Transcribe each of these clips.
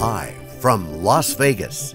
Live from Las Vegas,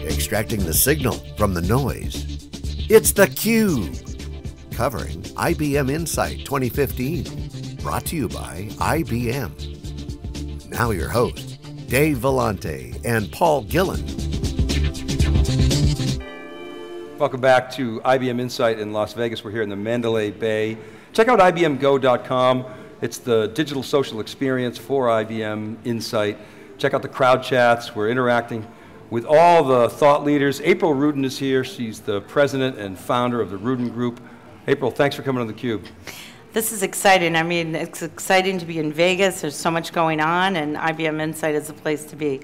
extracting the signal from the noise. It's theCUBE, covering IBM Insight 2015. Brought to you by IBM. Now your hosts, Dave Vellante and Paul Gillin. Welcome back to IBM Insight in Las Vegas. We're here in the Mandalay Bay. Check out IBMGo.com. It's the digital social experience for IBM Insight. Check out the crowd chats. We're interacting with all the thought leaders. April Rudin is here. She's the president and founder of the Rudin Group. April, thanks for coming on theCUBE. This is exciting. I mean, it's exciting to be in Vegas. There's so much going on, and IBM Insight is the place to be.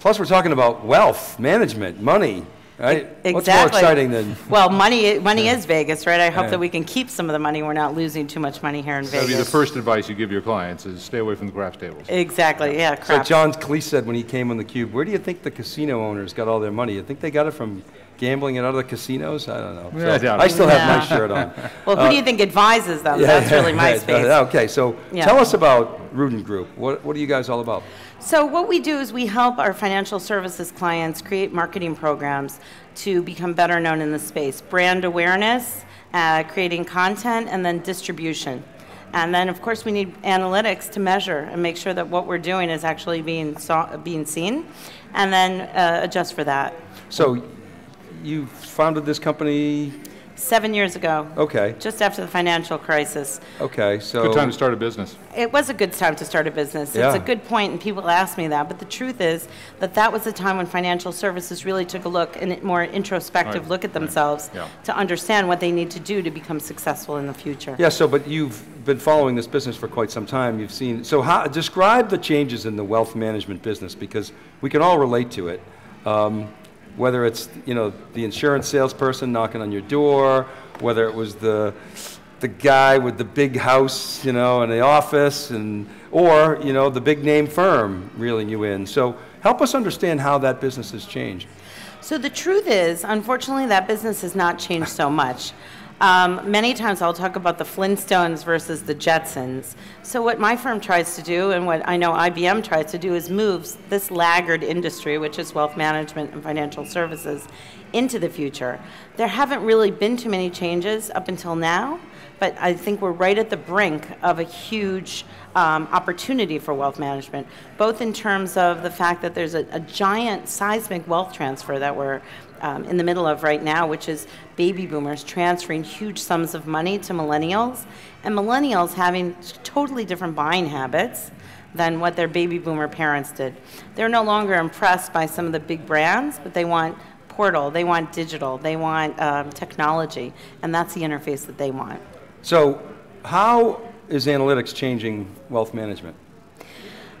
Plus, we're talking about wealth, management, money, Right? Exactly. What's more exciting than? Well, money money is Vegas, right? I hope Yeah. that we can keep some of the money. We're not losing too much money here in That would be the first advice you give your clients, is stay away from the craps tables. Exactly. Yeah. It's like Crap. John Cleese said when he came on the cube. Where do you think the casino owners got all their money? You think they got it from gambling in other casinos? I don't know. Yeah, I I still have my shirt on. well, who do you uh, think advises them? That's really my right. space. Okay, so Yeah. tell us about Rudin Group. What, what are you guys all about? So what we do is we help our financial services clients create marketing programs to become better known in the space. Brand awareness, uh, creating content, and then distribution. And then, of course, we need analytics to measure and make sure that what we're doing is actually being, saw, being seen, and then uh, adjust for that. So you founded this company, Seven years ago, okay, just after the financial crisis, okay, so. Good time to start a business. It was a good time to start a business. Yeah. It's a good point, and people ask me that. But the truth is that that was the time when financial services really took a look, and a more introspective Right, look at right, themselves yeah. to understand what they need to do to become successful in the future. Yeah, so, but you've been following this business for quite some time. You've seen, so how, describe the changes in the wealth management business because we can all relate to it. Um, whether it's, you know, the insurance salesperson knocking on your door, whether it was the, the guy with the big house, you know, in the office, and, or, you know, the big name firm reeling you in. So help us understand how that business has changed. So the truth is, unfortunately, that business has not changed so much. Um, many times I'll talk about the Flintstones versus the Jetsons. So what my firm tries to do, and what I know IBM tries to do, is move this laggard industry, which is wealth management and financial services, into the future. There haven't really been too many changes up until now, but I think we're right at the brink of a huge um, opportunity for wealth management, both in terms of the fact that there's a, a giant seismic wealth transfer that we're um, in the middle of right now, which is baby boomers transferring huge sums of money to millennials, and millennials having totally different buying habits than what their baby boomer parents did. They're no longer impressed by some of the big brands, but they want portal, they want digital, they want um, technology, and that's the interface that they want. So how is analytics changing wealth management?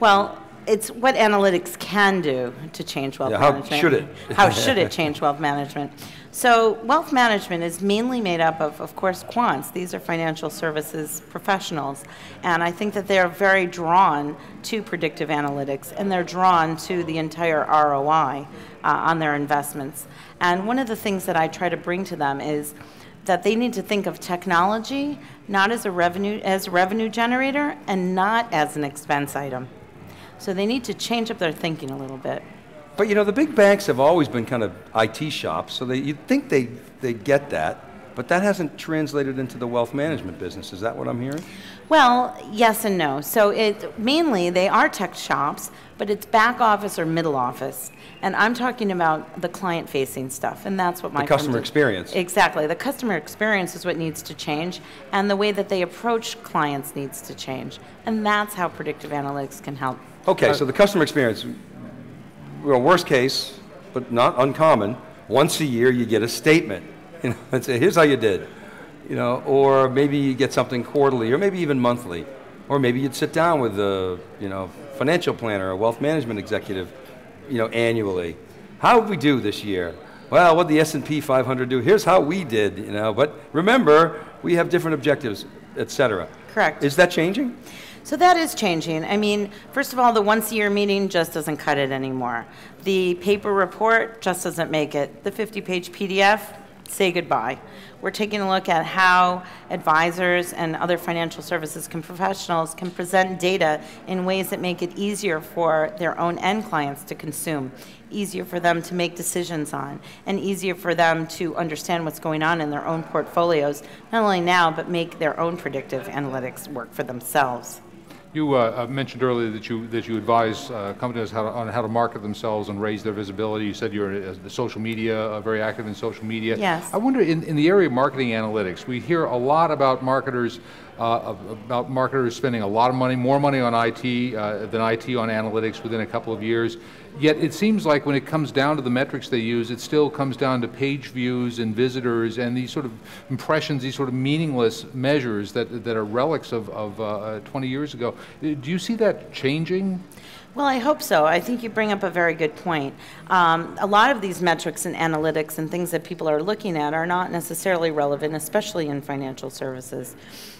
Well, it's what analytics can do to change wealth Yeah, how management. should it? how should it change wealth management? So, wealth management is mainly made up of, of course, quants. These are financial services professionals. And I think that they're very drawn to predictive analytics and they're drawn to the entire ROI uh, on their investments. And one of the things that I try to bring to them is that they need to think of technology not as a revenue as a revenue generator and not as an expense item. So they need to change up their thinking a little bit. But you know, the big banks have always been kind of IT shops, so they, you'd think they, they get that, but that hasn't translated into the wealth management business. Is that what I'm hearing? Well, yes and no. So it mainly they are tech shops, but it's back office or middle office. And I'm talking about the client facing stuff, and that's what my The customer experience. Exactly. The customer experience is what needs to change, and the way that they approach clients needs to change. And that's how predictive analytics can help. Okay, so the customer experience, well, worst case, but not uncommon, once a year you get a statement. You know, and say, here's how you did. You know, or maybe you get something quarterly, or maybe even monthly. Or maybe you'd sit down with a, you know, financial planner, a wealth management executive, you know, annually. How did we do this year? Well, what did the S&P 500 do? Here's how we did, you know. But remember, we have different objectives, et cetera. Correct. Is that changing? So that is changing. I mean, first of all, the once a year meeting just doesn't cut it anymore. The paper report just doesn't make it. The 50 page PDF say goodbye. We're taking a look at how advisors and other financial services can professionals can present data in ways that make it easier for their own end clients to consume, easier for them to make decisions on, and easier for them to understand what's going on in their own portfolios, not only now, but make their own predictive analytics work for themselves. You uh, uh, mentioned earlier that you that you advise uh, companies how to, on how to market themselves and raise their visibility. You said you're uh, the social media, uh, very active in social media. Yes. I wonder in, in the area of marketing analytics, we hear a lot about marketers uh, about marketers spending a lot of money, more money on IT than IT on analytics within a couple of years. Yet it seems like when it comes down to the metrics they use, it still comes down to page views and visitors and these sort of impressions, these sort of meaningless measures that, that are relics of, of uh, 20 years ago. Do you see that changing? Well, I hope so. I think you bring up a very good point. Um, a lot of these metrics and analytics and things that people are looking at are not necessarily relevant, especially in financial services.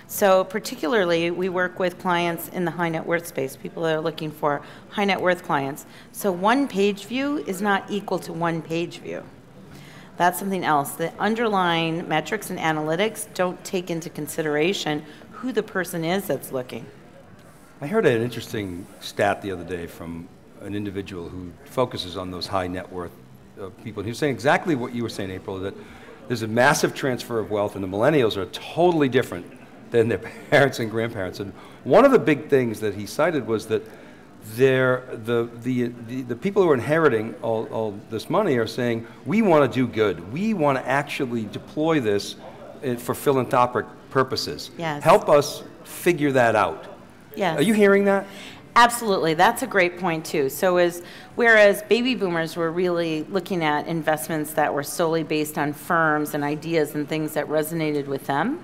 So particularly, we work with clients in the high net worth space, people that are looking for high net worth clients. So one page view is not equal to one page view. That's something else. The underlying metrics and analytics don't take into consideration who the person is that's looking. I heard an interesting stat the other day from an individual who focuses on those high net worth uh, people. And he was saying exactly what you were saying, April, that there's a massive transfer of wealth, and the millennials are totally different than their parents and grandparents. And one of the big things that he cited was that the, the, the, the people who are inheriting all, all this money are saying, we want to do good. We want to actually deploy this eh, for philanthropic purposes. Yes. Help us figure that out. Yes. Are you hearing that? Absolutely, that's a great point too. So as whereas baby boomers were really looking at investments that were solely based on firms and ideas and things that resonated with them,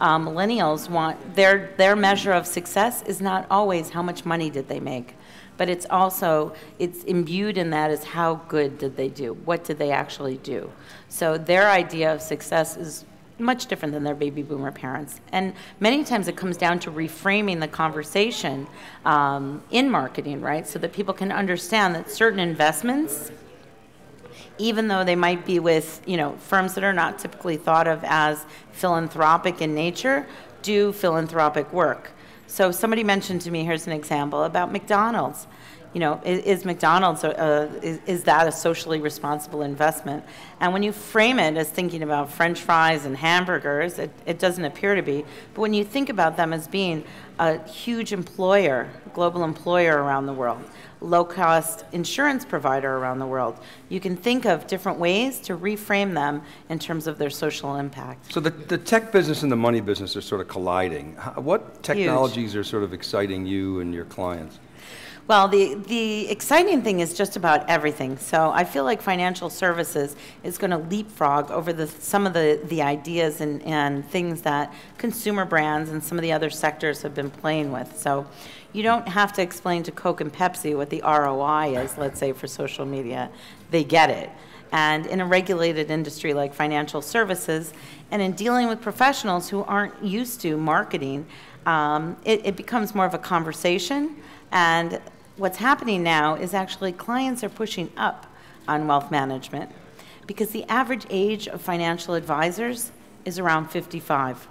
um, millennials want their their measure of success is not always how much money did they make, but it's also it's imbued in that is how good did they do, what did they actually do. So their idea of success is much different than their baby boomer parents. And many times it comes down to reframing the conversation um, in marketing, right? So that people can understand that certain investments even though they might be with you know firms that are not typically thought of as philanthropic in nature, do philanthropic work. So somebody mentioned to me, here's an example about McDonald's. You know, is, is McDonald's a, is, is that a socially responsible investment? And when you frame it as thinking about French fries and hamburgers, it, it doesn't appear to be. But when you think about them as being a huge employer, global employer around the world, low cost insurance provider around the world. You can think of different ways to reframe them in terms of their social impact. So the, the tech business and the money business are sort of colliding. What technologies Huge. are sort of exciting you and your clients? Well, the, the exciting thing is just about everything. So I feel like financial services is going to leapfrog over the, some of the, the ideas and, and things that consumer brands and some of the other sectors have been playing with. So you don't have to explain to Coke and Pepsi what the ROI is, let's say, for social media. They get it. And in a regulated industry like financial services, and in dealing with professionals who aren't used to marketing, um, it, it becomes more of a conversation. And what's happening now is actually clients are pushing up on wealth management because the average age of financial advisors is around 55.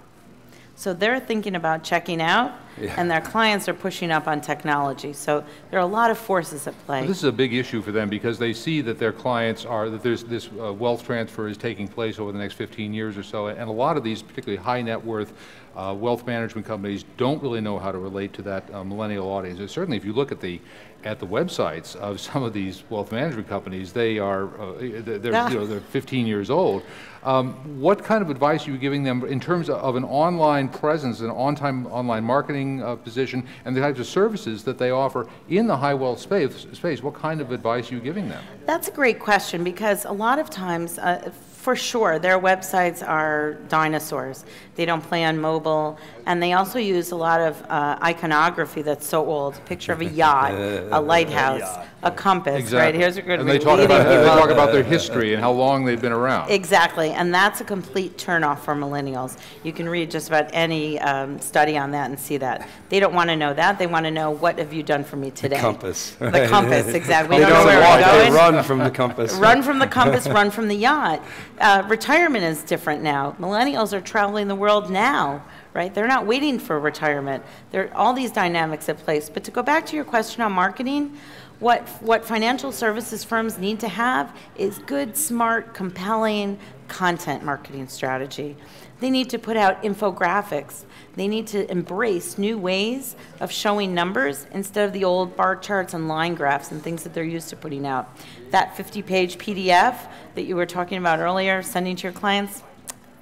So they're thinking about checking out, yeah. and their clients are pushing up on technology. So there are a lot of forces at play. Well, this is a big issue for them because they see that their clients are, that there's this uh, wealth transfer is taking place over the next 15 years or so, and a lot of these, particularly high net worth uh, wealth management companies, don't really know how to relate to that uh, millennial audience. And certainly, if you look at the at the websites of some of these wealth management companies, they are uh, they're, you know, they're 15 years old. Um, what kind of advice are you giving them in terms of an online presence, an on-time online marketing uh, position, and the types of services that they offer in the high wealth space, space? What kind of advice are you giving them? That's a great question because a lot of times, uh, for sure, their websites are dinosaurs. They don't play on mobile, and they also use a lot of uh, iconography that's so old. Picture of a yacht, a lighthouse, a compass, right? Here's a good And they talk leading about, they people. talk about their history and how long they've been around. Exactly, and that's a complete turnoff for millennials. You can read just about any um, study on that and see that. They don't want to know that. They want to know what have you done for me today. Compass. The compass, exactly. They We don't know don't where walk, we're they going. run from the compass. Run from the compass, run from the yacht. Uh, retirement is different now. Millennials are traveling the world now, right? They're not waiting for retirement. There are all these dynamics at place. But to go back to your question on marketing, what, what financial services firms need to have is good, smart, compelling content marketing strategy. They need to put out infographics. They need to embrace new ways of showing numbers instead of the old bar charts and line graphs and things that they're used to putting out. That 50 page PDF that you were talking about earlier, sending to your clients,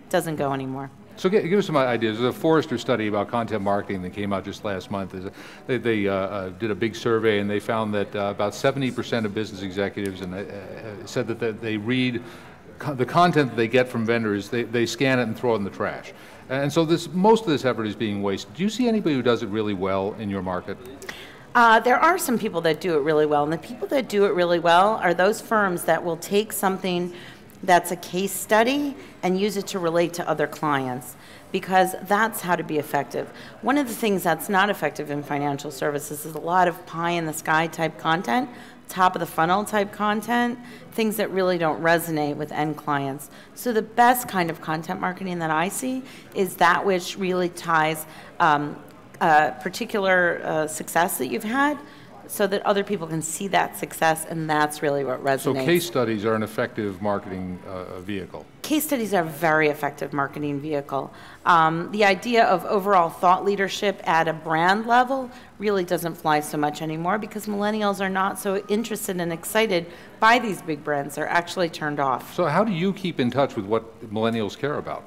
doesn't go anymore. So gi- give us some ideas. There's a Forrester study about content marketing that came out just last month. They, they uh, uh, did a big survey and they found that uh, about 70% of business executives and uh, uh, said that they- read the content that they get from vendors, they, they scan it and throw it in the trash. And so this, most of this effort is being wasted. Do you see anybody who does it really well in your market? Uh, there are some people that do it really well, and the people that do it really well are those firms that will take something that's a case study and use it to relate to other clients because that's how to be effective. One of the things that's not effective in financial services is a lot of pie in the sky type content, top of the funnel type content, things that really don't resonate with end clients. So the best kind of content marketing that I see is that which really ties um, a particular uh, success that you've had so that other people can see that success and that's really what resonates. So case studies are an effective marketing uh, vehicle. Case studies are a very effective marketing vehicle. Um, the idea of overall thought leadership at a brand level really doesn't fly so much anymore because millennials are not so interested and excited by these big brands. They're actually turned off. So how do you keep in touch with what millennials care about?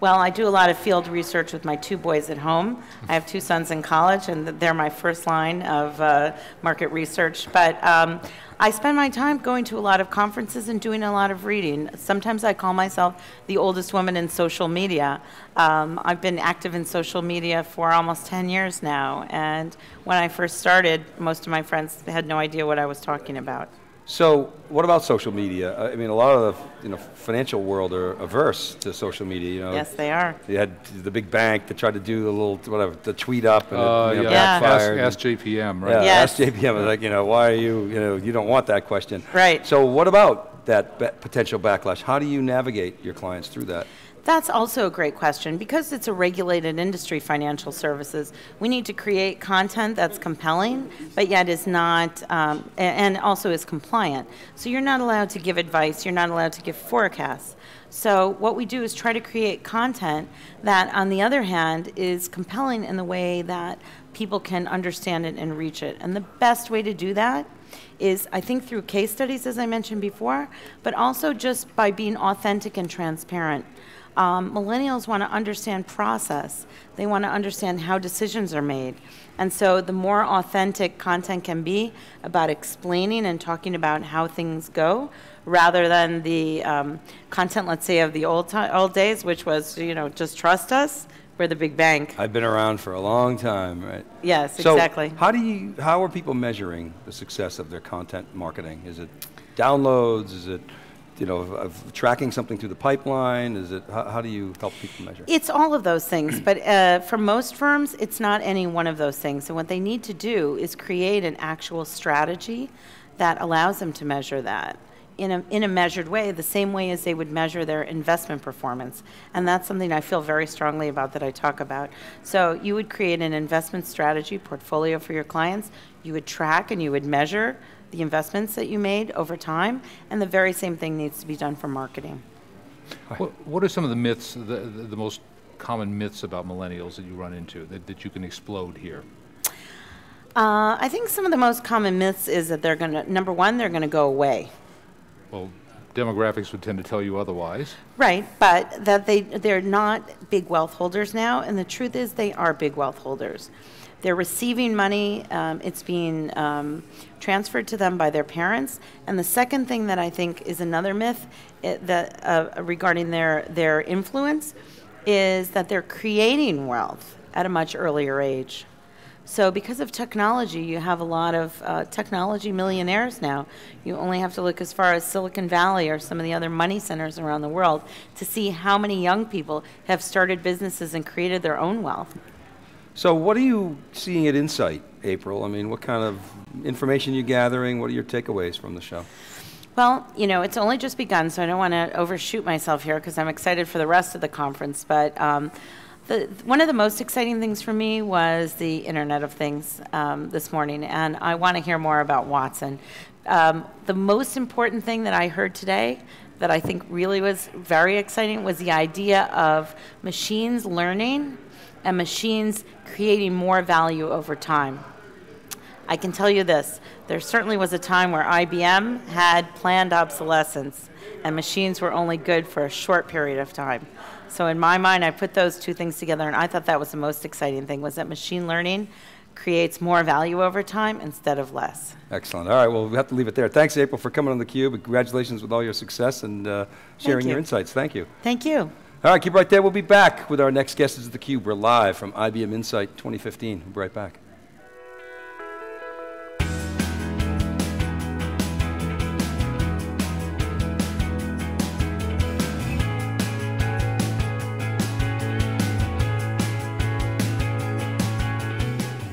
Well, I do a lot of field research with my two boys at home. I have two sons in college, and they're my first line of uh, market research. But um, I spend my time going to a lot of conferences and doing a lot of reading. Sometimes I call myself the oldest woman in social media. Um, I've been active in social media for almost 10 years now, and when I first started, most of my friends had no idea what I was talking about. So, what about social media? Uh, I mean, a lot of the you know financial world are averse to social media. You know, Yes, they are. You had the big bank that tried to do the little whatever the tweet up and Uh, it you know, yeah. Ask, backfired. ask JPM, right? Yeah, Yes. ask JPM was like, you know, why are you, you know, you don't want that question. Right. So what about that ba- potential backlash? How do you navigate your clients through that? That's also a great question. Because it's a regulated industry, financial services, we need to create content that's compelling, but yet is not, um, and also is compliant. So you're not allowed to give advice, you're not allowed to give forecasts. So what we do is try to create content that, on the other hand, is compelling in the way that people can understand it and reach it. And the best way to do that is, I think, through case studies, as I mentioned before, but also just by being authentic and transparent. Um, millennials want to understand process. They want to understand how decisions are made. And so the more authentic content can be about explaining and talking about how things go, rather than the um, content, let's say, of the old, old days, which was, you know, just trust us, we're the big bank. I've been around for a long time, right? Yes, So exactly. how do you, how are people measuring the success of their content marketing? Is it downloads? Is it, you know, of, of tracking something through the pipeline? Is it, how, how do you help people measure? It's all of those things, but uh, for most firms, it's not any one of those things. And what they need to do is create an actual strategy that allows them to measure that in a, in a measured way, the same way as they would measure their investment performance. And that's something I feel very strongly about that I talk about. So you would create an investment strategy portfolio for your clients. You would track and you would measure the investments that you made over time. And the very same thing needs to be done for marketing. What, what are some of the myths, the, the, the most common myths about millennials that you run into that, that you can explode here? Uh, I think some of the most common myths is that they're going to, number one, they're going to go away. Well, demographics would tend to tell you otherwise. Right, but that they, they're not big wealth holders now, and the truth is they are big wealth holders. They're receiving money, um, it's being um, transferred to them by their parents. And the second thing that I think is another myth it, that, uh, regarding their, their influence is that they're creating wealth at a much earlier age. So because of technology, you have a lot of uh, technology millionaires now. You only have to look as far as Silicon Valley or some of the other money centers around the world to see how many young people have started businesses and created their own wealth. So what are you seeing at Insight, April? I mean, what kind of information are you gathering? What are your takeaways from the show? Well, you know, it's only just begun, so I don't want to overshoot myself here because I'm excited for the rest of the conference. But um, the, one of the most exciting things for me was the Internet of Things um, this morning, and I want to hear more about Watson. Um, the most important thing that I heard today that I think really was very exciting was the idea of machines learning and machines creating more value over time. I can tell you this there certainly was a time where IBM had planned obsolescence, and machines were only good for a short period of time. So in my mind, I put those two things together, and I thought that was the most exciting thing, was that machine learning creates more value over time instead of less. Excellent. All right, well, we have to leave it there. Thanks, April, for coming on theCUBE. Congratulations with all your success and uh, sharing you. your insights. Thank you. Thank you. All right, keep right there. We'll be back with our next guest is theCUBE. We're live from IBM Insight 2015. We'll be right back.